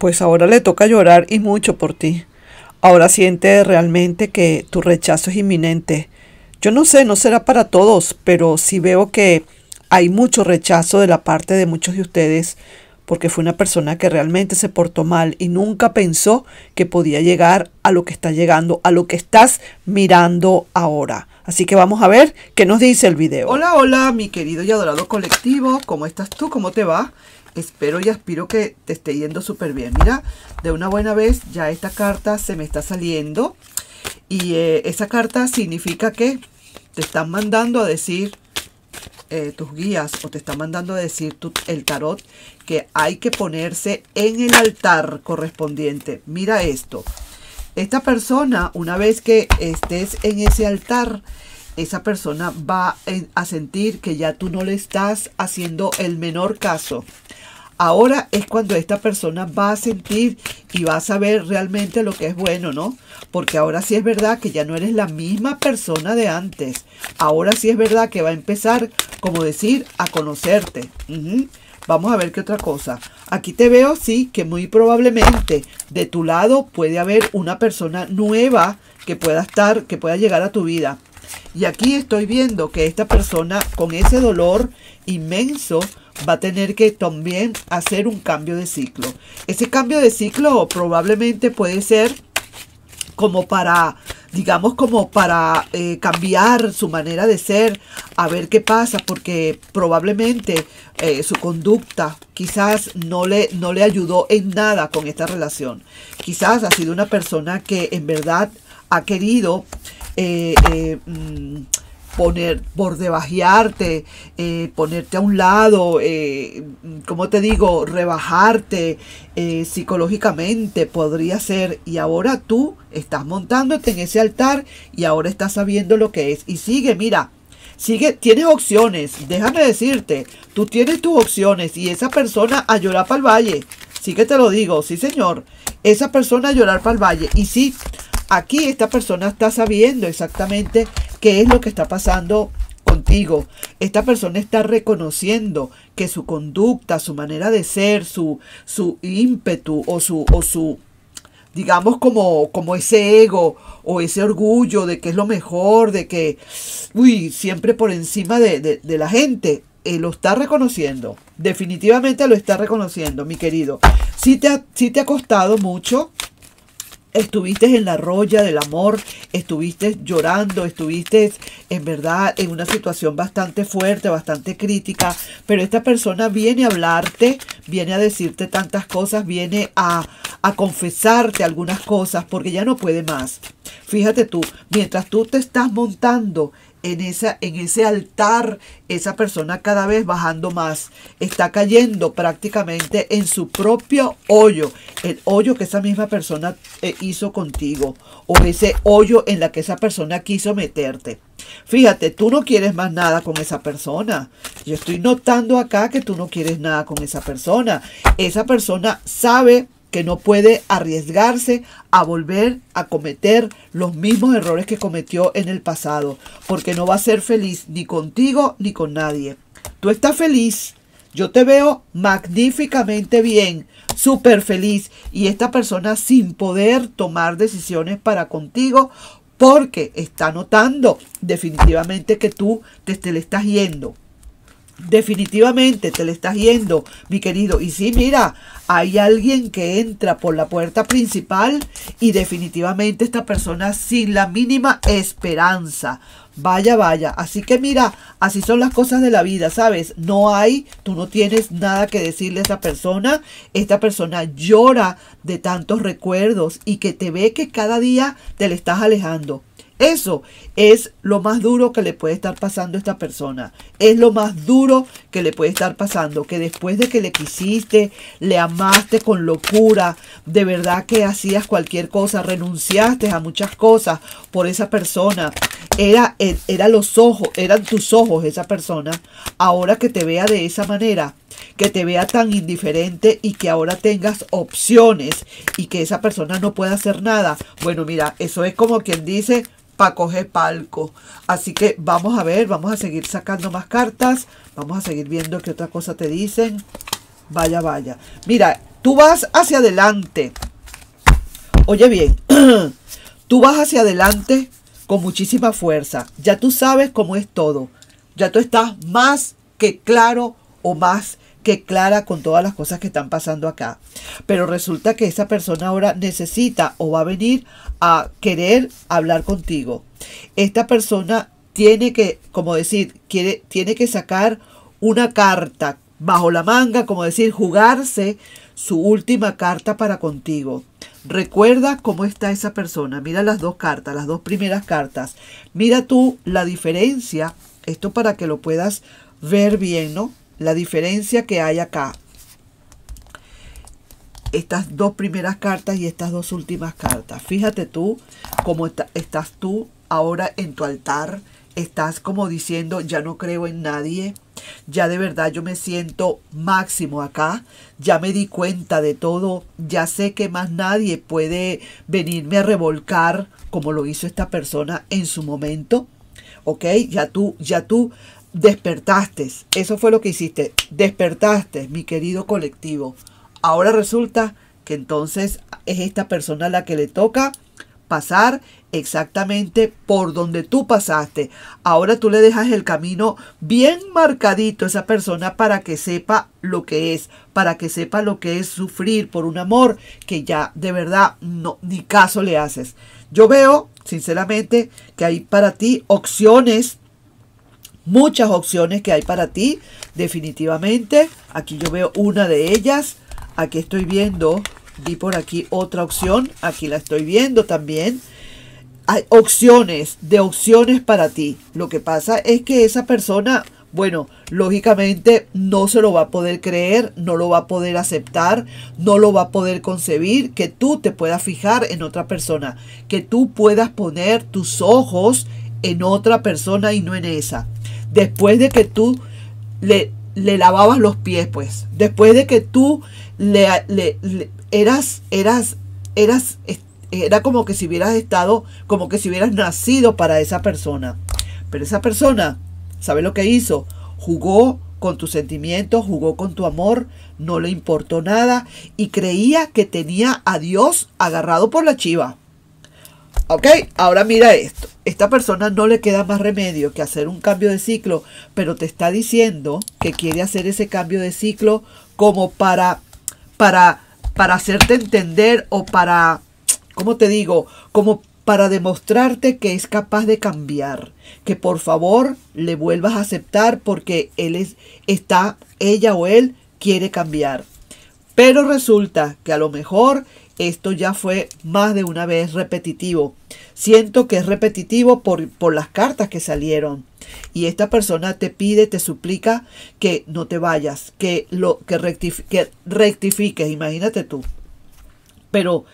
Pues ahora le toca llorar y mucho por ti. Ahora siente realmente que tu rechazo es inminente. Yo no sé, no será para todos, pero sí veo que hay mucho rechazo de la parte de muchos de ustedes porque fue una persona que realmente se portó mal y nunca pensó que podía llegar a lo que está llegando, a lo que estás mirando ahora. Así que vamos a ver qué nos dice el video. Hola, hola, mi querido y adorado colectivo. ¿Cómo estás tú? ¿Cómo te va? Espero y aspiro que te esté yendo súper bien. Mira, de una buena vez ya esta carta se me está saliendo. Y eh, esa carta significa que te están mandando a decir eh, tus guías o te están mandando a decir el tarot que hay que ponerse en el altar correspondiente. Mira esto. Esta persona, una vez que estés en ese altar, esa persona va a sentir que ya tú no le estás haciendo el menor caso. Ahora es cuando esta persona va a sentir y va a saber realmente lo que es bueno, ¿no? Porque ahora sí es verdad que ya no eres la misma persona de antes. Ahora sí es verdad que va a empezar, como decir, a conocerte. Vamos a ver qué otra cosa. Aquí te veo, sí, que muy probablemente de tu lado puede haber una persona nueva que pueda estar, que pueda llegar a tu vida. Y aquí estoy viendo que esta persona con ese dolor inmenso va a tener que también hacer un cambio de ciclo. Ese cambio de ciclo probablemente puede ser como para, digamos, como para eh, cambiar su manera de ser, a ver qué pasa, porque probablemente eh, su conducta quizás no le, no le ayudó en nada con esta relación. Quizás ha sido una persona que en verdad ha querido eh, mm, poner, por debajearte, eh, ponerte a un lado, eh, como te digo, rebajarte eh, psicológicamente, podría ser. Y ahora tú estás montándote en ese altar y ahora estás sabiendo lo que es. Y sigue, mira, sigue, tienes opciones, déjame decirte, tú tienes tus opciones y esa persona a llorar para el valle. Sí que te lo digo, sí señor, esa persona a llorar para el valle. Y sí, aquí esta persona está sabiendo exactamente qué es lo que está pasando contigo. Esta persona está reconociendo que su conducta, su manera de ser, su, su ímpetu o su, o su digamos como, como ese ego o ese orgullo de que es lo mejor, de que, uy, siempre por encima de, la gente, eh, lo está reconociendo. Definitivamente lo está reconociendo, mi querido. Si te si te ha costado mucho estuviste en la roya del amor, estuviste llorando, estuviste en verdad en una situación bastante fuerte, bastante crítica, pero esta persona viene a hablarte, viene a decirte tantas cosas, viene a, a confesarte algunas cosas porque ya no puede más. Fíjate tú, mientras tú te estás montando en, esa, en ese altar, esa persona cada vez bajando más, está cayendo prácticamente en su propio hoyo, el hoyo que esa misma persona eh, hizo contigo, o ese hoyo en la que esa persona quiso meterte. Fíjate, tú no quieres más nada con esa persona. Yo estoy notando acá que tú no quieres nada con esa persona. Esa persona sabe que no puede arriesgarse a volver a cometer los mismos errores que cometió en el pasado, porque no va a ser feliz ni contigo ni con nadie. Tú estás feliz, yo te veo magníficamente bien, súper feliz, y esta persona sin poder tomar decisiones para contigo porque está notando definitivamente que tú te, te le estás yendo definitivamente te le estás yendo, mi querido. Y sí, mira, hay alguien que entra por la puerta principal y definitivamente esta persona sin la mínima esperanza. Vaya, vaya. Así que mira, así son las cosas de la vida, ¿sabes? No hay, tú no tienes nada que decirle a esta persona. Esta persona llora de tantos recuerdos y que te ve que cada día te le estás alejando. Eso es lo más duro que le puede estar pasando a esta persona. Es lo más duro que le puede estar pasando. Que después de que le quisiste, le amaste con locura, de verdad que hacías cualquier cosa, renunciaste a muchas cosas por esa persona. Era, era los ojos, eran tus ojos esa persona. Ahora que te vea de esa manera, que te vea tan indiferente y que ahora tengas opciones y que esa persona no pueda hacer nada. Bueno, mira, eso es como quien dice, para coger palco. Así que vamos a ver, vamos a seguir sacando más cartas. Vamos a seguir viendo qué otra cosa te dicen. Vaya, vaya. Mira, Tú vas hacia adelante. Oye bien, tú vas hacia adelante con muchísima fuerza. Ya tú sabes cómo es todo. Ya tú estás más que claro o más que clara con todas las cosas que están pasando acá. Pero resulta que esa persona ahora necesita o va a venir a querer hablar contigo. Esta persona tiene que, como decir, quiere, tiene que sacar una carta bajo la manga, como decir, jugarse su última carta para contigo. Recuerda cómo está esa persona. Mira las dos cartas, las dos primeras cartas. Mira tú la diferencia. Esto para que lo puedas ver bien, ¿no? La diferencia que hay acá. Estas dos primeras cartas y estas dos últimas cartas. Fíjate tú cómo estás tú ahora en tu altar. Estás como diciendo, ya no creo en nadie ya de verdad yo me siento máximo acá, ya me di cuenta de todo, ya sé que más nadie puede venirme a revolcar como lo hizo esta persona en su momento, ¿ok? Ya tú, ya tú despertaste, eso fue lo que hiciste, despertaste, mi querido colectivo. Ahora resulta que entonces es esta persona la que le toca pasar exactamente por donde tú pasaste. Ahora tú le dejas el camino bien marcadito a esa persona para que sepa lo que es, para que sepa lo que es sufrir por un amor que ya de verdad no ni caso le haces. Yo veo, sinceramente, que hay para ti opciones muchas opciones que hay para ti, definitivamente. Aquí yo veo una de ellas. Aquí estoy viendo Vi por aquí otra opción. Aquí la estoy viendo también. Hay opciones, de opciones para ti. Lo que pasa es que esa persona, bueno, lógicamente no se lo va a poder creer, no lo va a poder aceptar, no lo va a poder concebir, que tú te puedas fijar en otra persona, que tú puedas poner tus ojos en otra persona y no en esa. Después de que tú le, le lavabas los pies, pues, después de que tú le, le eras, eras, eras, era como que si hubieras estado, como que si hubieras nacido para esa persona. Pero esa persona, ¿sabe lo que hizo? Jugó con tus sentimientos, jugó con tu amor, no le importó nada y creía que tenía a Dios agarrado por la chiva. Ok, ahora mira esto. Esta persona no le queda más remedio que hacer un cambio de ciclo, pero te está diciendo que quiere hacer ese cambio de ciclo como para, para para hacerte entender o para, ¿cómo te digo? Como para demostrarte que es capaz de cambiar, que por favor le vuelvas a aceptar porque él es, está, ella o él quiere cambiar. Pero resulta que a lo mejor esto ya fue más de una vez repetitivo. Siento que es repetitivo por, por las cartas que salieron. Y esta persona te pide, te suplica que no te vayas, que, lo, que, que rectifiques, imagínate tú. Pero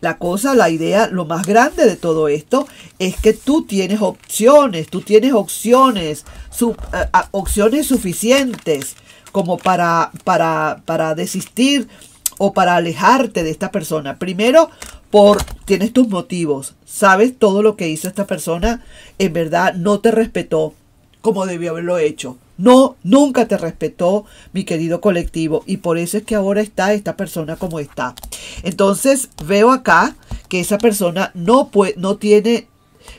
la cosa, la idea, lo más grande de todo esto es que tú tienes opciones, tú tienes opciones, opciones suficientes como para, para, para desistir o para alejarte de esta persona. Primero, por tienes tus motivos, sabes todo lo que hizo esta persona, en verdad no te respetó como debió haberlo hecho. No, nunca te respetó, mi querido colectivo, y por eso es que ahora está esta persona como está. Entonces, veo acá que esa persona no no tiene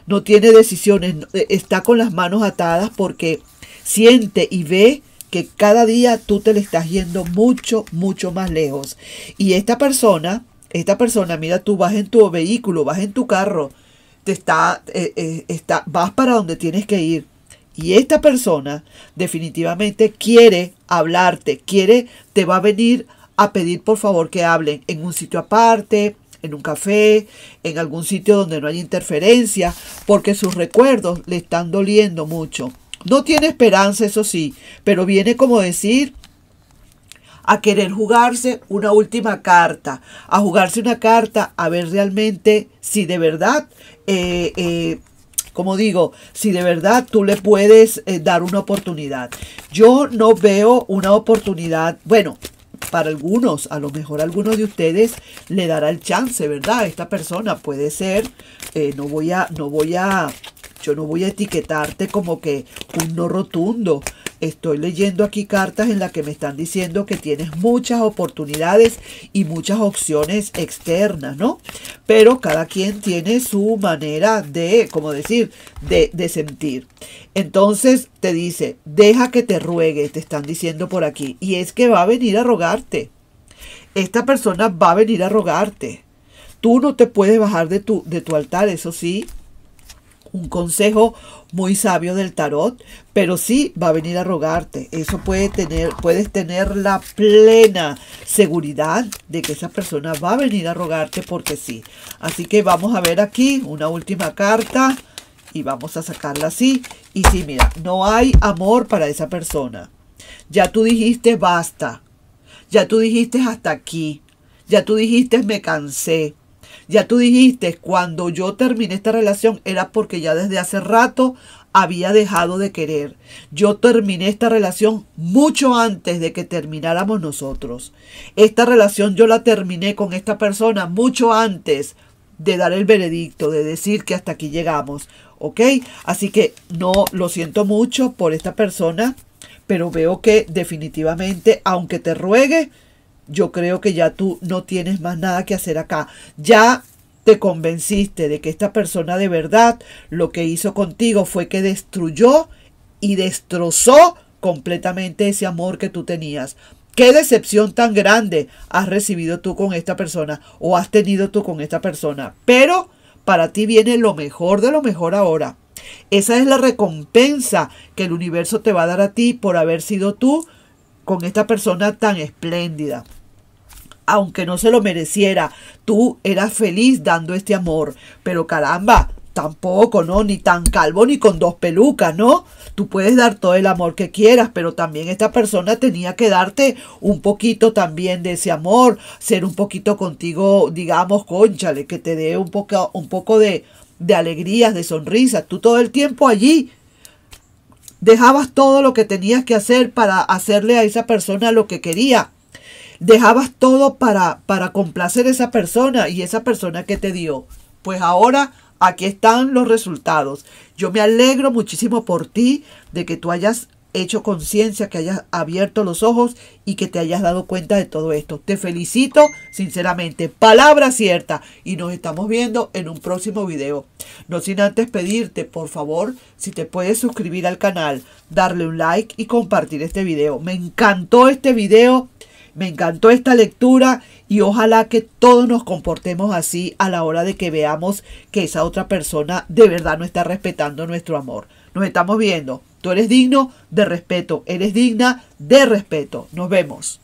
no tiene decisiones, está con las manos atadas porque siente y ve que cada día tú te le estás yendo mucho, mucho más lejos. Y esta persona, esta persona, mira, tú vas en tu vehículo, vas en tu carro, te está, eh, eh, está, vas para donde tienes que ir. Y esta persona definitivamente quiere hablarte, quiere, te va a venir a pedir por favor que hablen en un sitio aparte, en un café, en algún sitio donde no haya interferencia, porque sus recuerdos le están doliendo mucho. No tiene esperanza, eso sí, pero viene como decir a querer jugarse una última carta, a jugarse una carta, a ver realmente si de verdad, eh, eh, como digo, si de verdad tú le puedes eh, dar una oportunidad. Yo no veo una oportunidad, bueno, para algunos, a lo mejor algunos de ustedes le dará el chance, ¿verdad? Esta persona puede ser, no voy a, no voy a yo no voy a etiquetarte como que un no rotundo, Estoy leyendo aquí cartas en las que me están diciendo que tienes muchas oportunidades y muchas opciones externas, ¿no? Pero cada quien tiene su manera de, como decir, de, sentir. Entonces te dice, deja que te ruegue, te están diciendo por aquí. Y es que va a venir a rogarte. Esta persona va a venir a rogarte. Tú no te puedes bajar de tu, de tu altar, eso sí, un consejo muy sabio del tarot, pero sí va a venir a rogarte. Eso puede tener, puedes tener la plena seguridad de que esa persona va a venir a rogarte porque sí. Así que vamos a ver aquí una última carta y vamos a sacarla así. Y sí, mira, no hay amor para esa persona. Ya tú dijiste basta. Ya tú dijiste hasta aquí. Ya tú dijiste me cansé. Ya tú dijiste, cuando yo terminé esta relación era porque ya desde hace rato había dejado de querer. Yo terminé esta relación mucho antes de que termináramos nosotros. Esta relación yo la terminé con esta persona mucho antes de dar el veredicto, de decir que hasta aquí llegamos. ¿Ok? Así que no lo siento mucho por esta persona, pero veo que definitivamente, aunque te ruegue, yo creo que ya tú no tienes más nada que hacer acá. Ya te convenciste de que esta persona de verdad lo que hizo contigo fue que destruyó y destrozó completamente ese amor que tú tenías. ¿Qué decepción tan grande has recibido tú con esta persona o has tenido tú con esta persona? Pero para ti viene lo mejor de lo mejor ahora. Esa es la recompensa que el universo te va a dar a ti por haber sido tú con esta persona tan espléndida. Aunque no se lo mereciera, tú eras feliz dando este amor. Pero caramba, tampoco, ¿no? Ni tan calvo ni con dos pelucas, ¿no? Tú puedes dar todo el amor que quieras, pero también esta persona tenía que darte un poquito también de ese amor, ser un poquito contigo, digamos, conchale, que te dé un poco, un poco de, de alegrías, de sonrisas. Tú todo el tiempo allí Dejabas todo lo que tenías que hacer para hacerle a esa persona lo que quería. Dejabas todo para, para complacer a esa persona y esa persona que te dio. Pues ahora aquí están los resultados. Yo me alegro muchísimo por ti de que tú hayas hecho conciencia, que hayas abierto los ojos y que te hayas dado cuenta de todo esto. Te felicito sinceramente. Palabra cierta. Y nos estamos viendo en un próximo video. No sin antes pedirte, por favor, si te puedes suscribir al canal, darle un like y compartir este video. Me encantó este video. Me encantó esta lectura y ojalá que todos nos comportemos así a la hora de que veamos que esa otra persona de verdad no está respetando nuestro amor. Nos estamos viendo. Tú eres digno de respeto, eres digna de respeto. Nos vemos.